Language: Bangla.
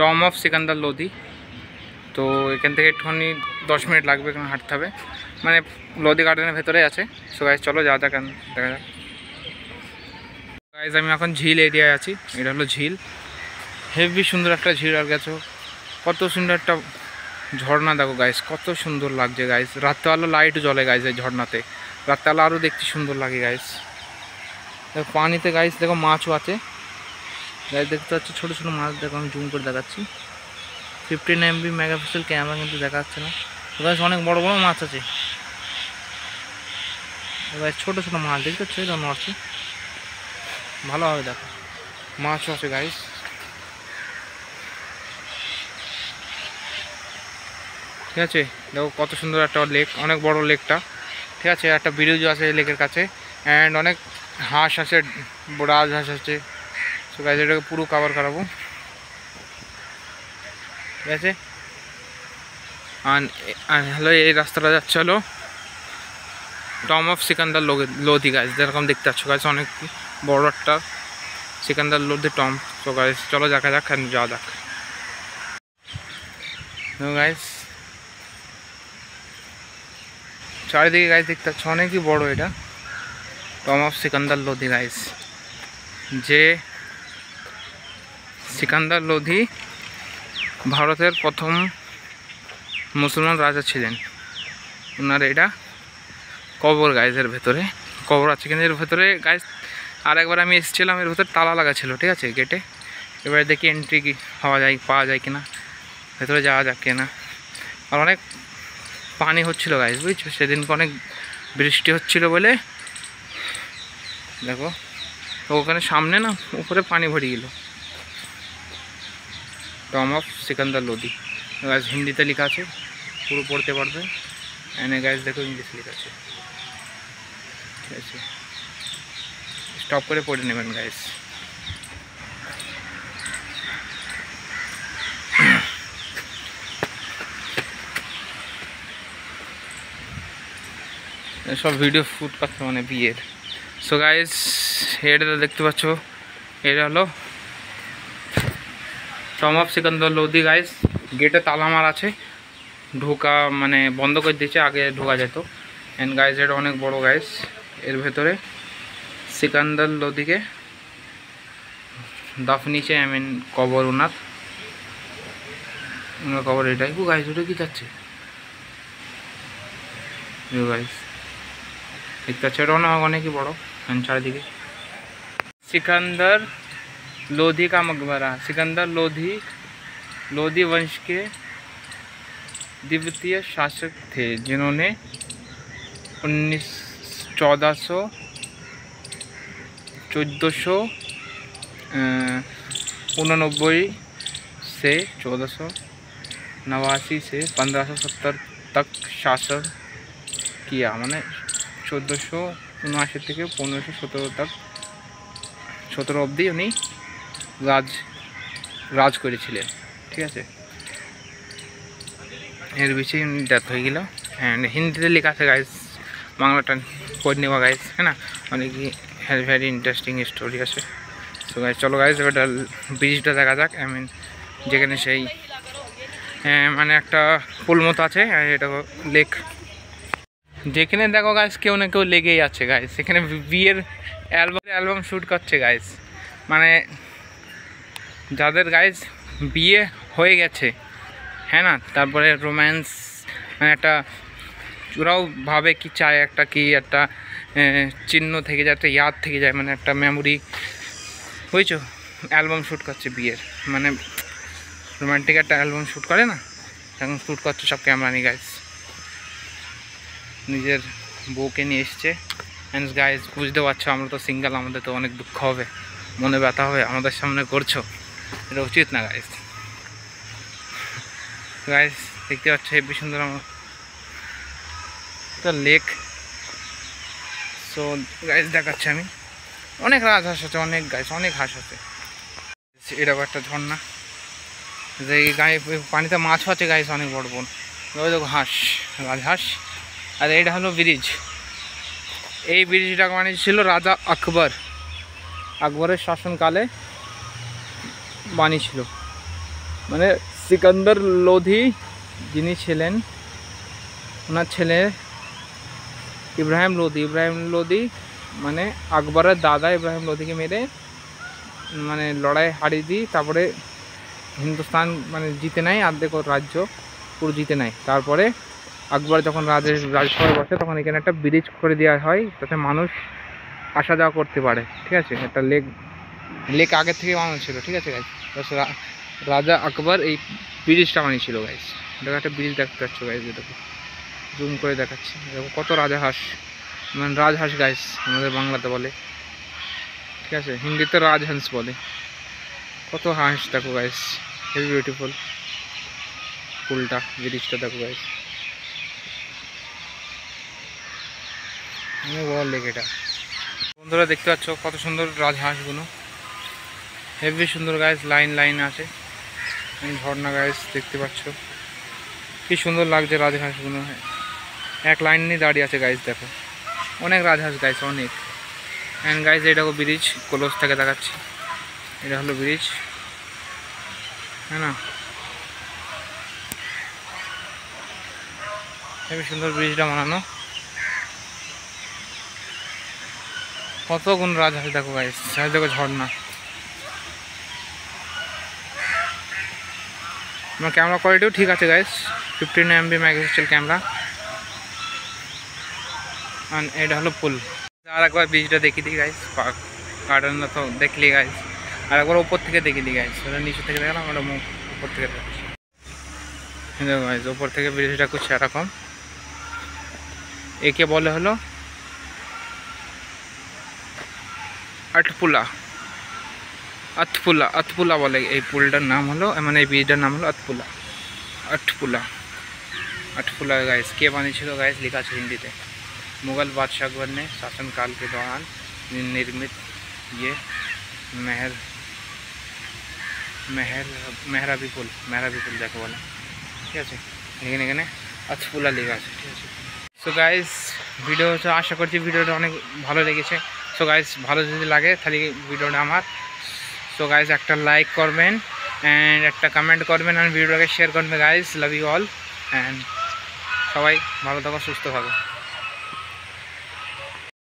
টম অফ সিকান্দার লোদি তো এখান থেকে একটুখানি দশ মিনিট লাগবে এখানে হাঁটতে হবে। মানে লোদি গার্ডেনের ভেতরে আছে। সো গাইজ চলো যা যাক দেখা যাক। গাইজ আমি এখন ঝিল এরিয়ায় আছি। এটা হলো ঝিল। হেভি সুন্দর একটা ঝিল, আর গেছো। কত সুন্দর একটা ঝর্ণা, দেখো গাইস কত সুন্দর লাগছে গাইস রাত্রেবেলা লাইট জ্বলে গাইস এই ঝর্ণাতে। রাত্রেবেলা আরও দেখতে সুন্দর লাগে দেখো পানিতে গাইস দেখো মাছও আছে। গাইস দেখতে পাচ্ছি, ছোটো ছোটো মাছ, দেখো, আমি জুম করে দেখাচ্ছি। ফিফটিন এমবি মেগাপিক্সেল ক্যামেরা কিন্তু দেখা যাচ্ছে না গাইস অনেক বড় বড় মাছ আছে। গাইস ছোটো ছোটো মাছ, দেখতে পাচ্ছি? এটা নড়ছে। ভালো হবে দেখো। মাছও আছে গাইস ঠিক আছে? দেখো, কত সুন্দর একটা লেক অনেক বড় লেকটা ঠিক আছে? একটা ব্রিজও আছে লেকের কাছে। অ্যান্ড অনেক হাঁস আছে রাজ হাঁস আছে। সো গাছ এটাকে পুরো কাভার করাবো। ঠিক আছে? আর হ্যালো এই রাস্তাটা যাচ্ছে হলো টম অফ সিকান্দার লোধি গাছ যেরকম দেখতে পাচ্ছ গাছ অনেক বড় একটা সিকান্দার লোধি টম তো গাছ চলো দেখা যাক যাওয়া যাক। গাইস চারিদিকে গাছ দেখতে পাচ্ছ, অনেকই বড় এটা। Tomb of Sikandar Lodhi guys যে সিকান্দার লোধি ভারতের প্রথম মুসলমান রাজা ছিলেন। ওনার এটা কবর গাইজের ভেতরে, কবর আছে কিন্তু এর ভেতরে? গাইজ আর একবার আমি এসেছিলাম, এর ভেতরে তালা লাগা ছিল, ঠিক আছে গেটে এবারে দেখি এন্ট্রি হওয়া যায়, পাওয়া যায় কিনা, ভেতরে যাওয়া যাক কিনা। আর অনেক পানি হচ্ছিল গাইজ বুঝছ? সেদিনকে অনেক বৃষ্টি হচ্ছিল বলে। দেখো, ওখানে সামনে না, উপরে পানি ভরে গেল। টম অফ সিকান্দার লোদি গাছ হিন্দিতে লেখা আছে, পুরো পড়তে পারবে। এনে গাছ দেখো ইংলিশ লেখা আছে। ঠিক আছে। স্টপ করে পড়ে নেবেন গাইস সব ভিডিও শ্যুট করছে মানে বিয়ের। সো গাইস এটা দেখতে পাচ্ছ এটা হলো tomb of Sikandar Lodi guys গেটে তালা মার আছে। ঢোকা মানে বন্ধ করে দিয়েছে, আগে ঢোকা যেত। অ্যান্ড গাইস এটা অনেক বড় গাইস এর ভেতরে সিকান্দার লোদিকে দাফনিছে আই মিন কবর ওনার। ওনার কবর এটাই। ও গাইস ওটা কি যাচ্ছে? গাইস দেখতে পাচ্ছি, এটা অনেক, অনেকই বড়। চারিদিকে। সিকান্দার लोधी का मकबरा सिकंदर लोधी लोधी वंश के द्वितीय शासक थे जिन्होंने उन्नीस चौदह सौ चौदह सौ उननब्बे से चौदह सौ नवासी से पंद्रह सौ सत्तर तक शासन किया मैंने চোদ্দোশো উনআশি থেকে পনেরোশো সতেরো তক সতেরো অবধি উনি রাজ রাজ করেছিলেন, ঠিক আছে? এর উনি ডেথ হয়ে গেল। অ্যান্ড হিন্দিতে লেখা আছে গাইজ বাংলাটা পড়ে নেওয়া গাইজ হ্যাঁ না? অনেকই ভ্যারি ইন্টারেস্টিং স্টোরি আছে। তো গাইজ চলো গাইজ এবার ব্রিজটা দেখা যাক। আই মিন যেখানে সেই মানে একটা পুল মতো আছে এটা লেক যেখানে দেখো গাইস কেউ না কেউ লেগেই আছে গাইস সেখানে বিয়ের অ্যালবাম অ্যালবাম শ্যুট করছে গাইস মানে যাদের গাইজ বিয়ে হয়ে গেছে হ্যাঁ না? তারপরে রোম্যান্স মানে একটা, ওরাও ভাবে কি চায়, একটা কি একটা চিহ্ন থেকে যায়, একটা ইয়াদ থেকে যায় মানে একটা মেমোরি বুঝছ? অ্যালবাম শ্যুট করছে বিয়ের মানে রোম্যান্টিক একটা অ্যালবাম শ্যুট করে না? এখন শ্যুট করছে সব ক্যামেরা নিয়ে গাইজ নিজের বউকে নিয়ে এসছে। অ্যান্ড গাইজ বুঝতে পারছ, আমরা তো সিঙ্গেল আমাদের তো অনেক দুঃখ হবে, মনে ব্যথা হবে, আমাদের সামনে করছ এটা উচিত না গাইস গাইজ দেখতে পাচ্ছ হেবি সুন্দর আমার একটা লেক সো গাইজ দেখাচ্ছি আমি। অনেক রাজহাঁস আছে, অনেক গাছ অনেক হাঁস আছে। এরকম একটা ঝর্ণা। যে গায়ে পানিতে মাছও আছে গাইস অনেক বড় বড় দেখো হাঁস রাজহাঁস আর এটা হলো ব্রিজ। এই ব্রিজটা বানিয়েছিল রাজা আকবর। আকবরের শাসনকালে বানিয়েছিল মানে সিকান্দার লোধি যিনি ছিলেন, ওনার ছেলে ইব্রাহিম লোধি। ইব্রাহিম লোধি মানে আকবরের দাদা ইব্রাহিম লোধিকে মেরে মানে লড়াই হারিয়ে দিই তারপরে হিন্দুস্তান মানে জিতে নেয় আর্ধেক রাজ্য পুরো জিতে নেয়। তারপরে আকবর যখন রাজের রাজসভায় বসে, তখন এখানে একটা ব্রিজ করে দেওয়া হয়, যাতে মানুষ আসা যাওয়া করতে পারে। ঠিক আছে? একটা লেক লেক আগের থেকে বানানো ছিল। ঠিক আছে গাইজ রাজা আকবর এই ব্রিজটা বানিয়েছিল গাইস দেখো একটা ব্রিজ দেখতে পাচ্ছ গাইজ এটাকে জুম করে দেখাচ্ছি। দেখো কত রাজাহাঁস। মানে রাজহাঁস গাইস আমাদের বাংলাতে বলে। ঠিক আছে? হিন্দিতে রাজহাঁস বলে। কত হাঁস, দেখো গাইস ভেরি বিউটিফুল ফুলটা, ব্রিজটা, দেখো গাইস অনেক বড় লেক এটা। বন্ধুরা, দেখতে পাচ্ছ কত সুন্দর রাজহাঁসগুলো। হেভি সুন্দর গাছ লাইন লাইন আছে। ঝর্ণা গাছ দেখতে পাচ্ছ। কি সুন্দর লাগছে রাজহাঁসগুলো এক লাইন নিয়ে দাঁড়িয়ে আছে গাছ দেখো। অনেক রাজহাঁস গাছ অনেক। অ্যান্ড গাইজ এটা ব্রিজ কলস থেকে দেখাচ্ছি। এটা হলো ব্রিজ হ্যাঁ না? হেবি সুন্দর ব্রিজটা বানানো। কত গুণ রাজহাঁস দেখো গাইস দেখো ঝর্ণা। আমার ক্যামেরা কোয়ালিটিও ঠিক আছে guys fifteen MB megapixel camera আর এটা হলো পুল আর একবার ব্রিজটা দেখিয়ে দিই গাইস পার্ক গার্ডেনটা তো দেখলি গাইস আর একবার উপর থেকে দেখিয়ে দিই গাইস ওটা নিচে থেকে দেখলাম, ওটা মুখ উপর থেকে দেখাচ্ছি। দেখো গাইস উপর থেকে ব্রিজটা করছে এরকম একে বলে হলো আটপুলা। আতপুলা আতপুলা বলে এই পুলটার নাম হলো মানে এই ব্রিজটার নাম হলো আতপুলা আটপুলা আটপুলা गाइस के বানিয়েছিল गाइस लिखा আছে हिंदी मुगल बादशाह अकबर ने शासनकाल के दौरान निर्मित ये महल महल মেহরাবি পুল মেহরাবি পুল যাকে বলে ঠিক আছে এখানে এখানে আতপুলা লেখা আছে ঠিক আছে সো গাইস ভিডিও আশা করছি ভিডিওটা অনেক ভালো লেগেছে সো গাইস ভালো যদি লাগে তাহলে ভিডিওটা আমার সো গাইস একটা লাইক করবেন অ্যান্ড একটা কমেন্ট করবেন আর ভিডিওটাকে শেয়ার করবেন। Guys love you all and সবাই ভালো থাকো, সুস্থ থাকো।